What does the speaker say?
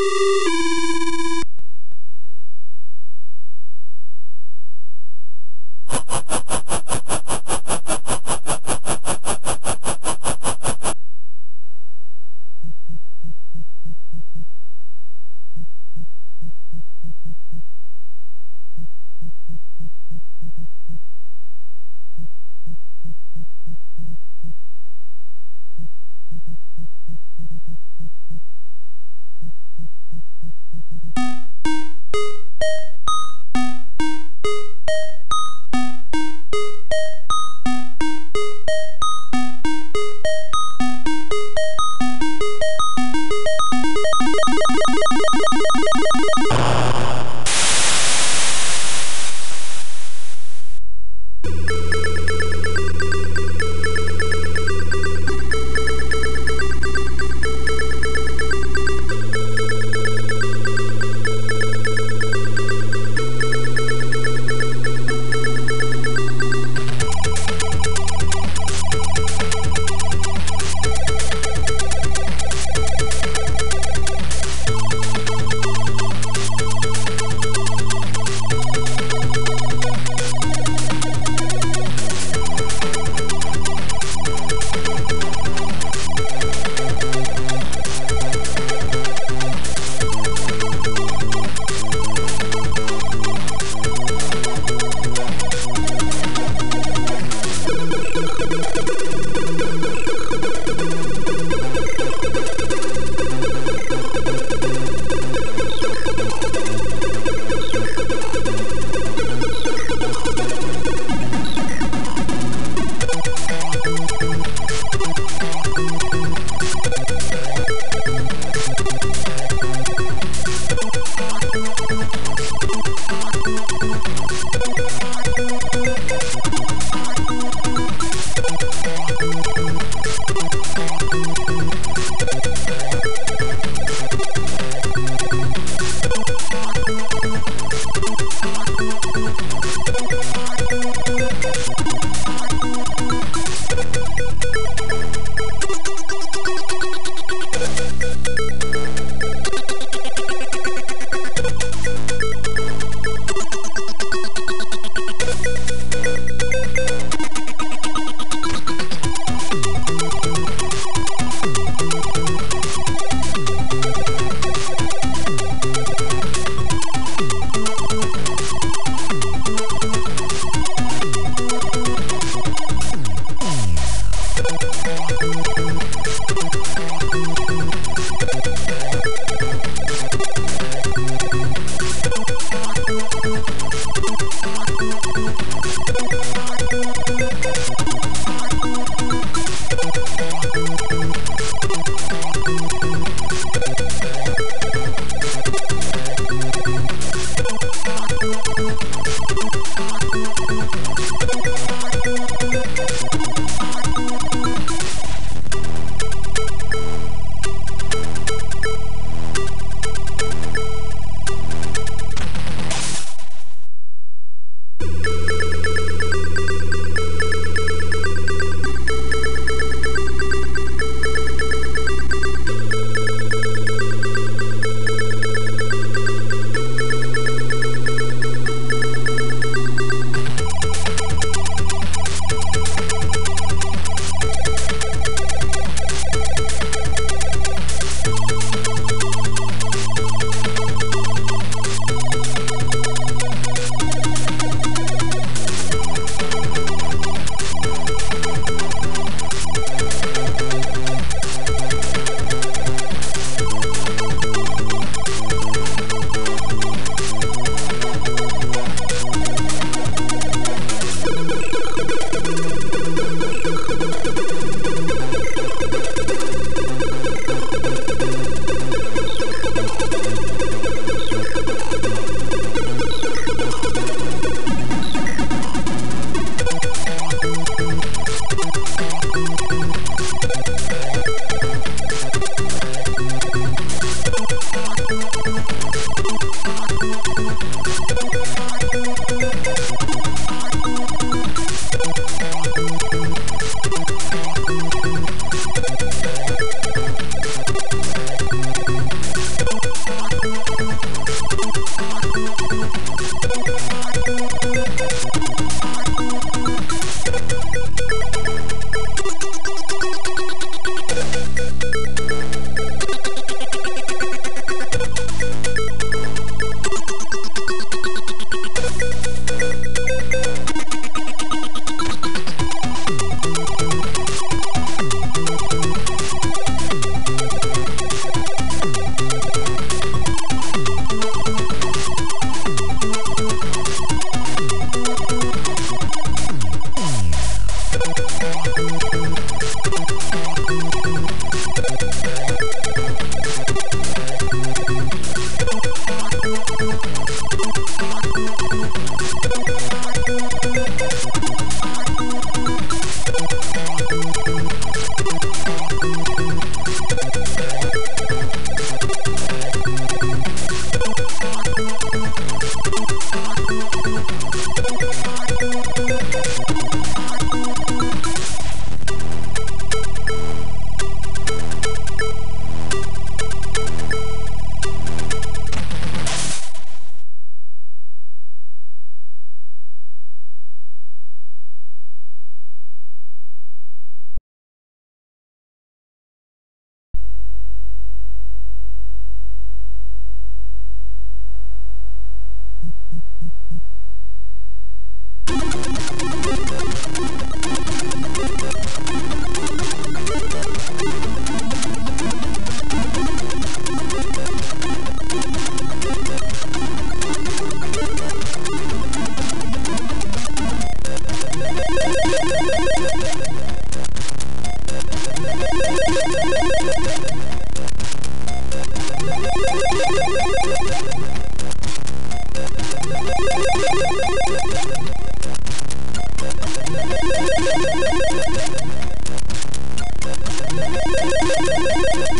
Thank you. Let's go.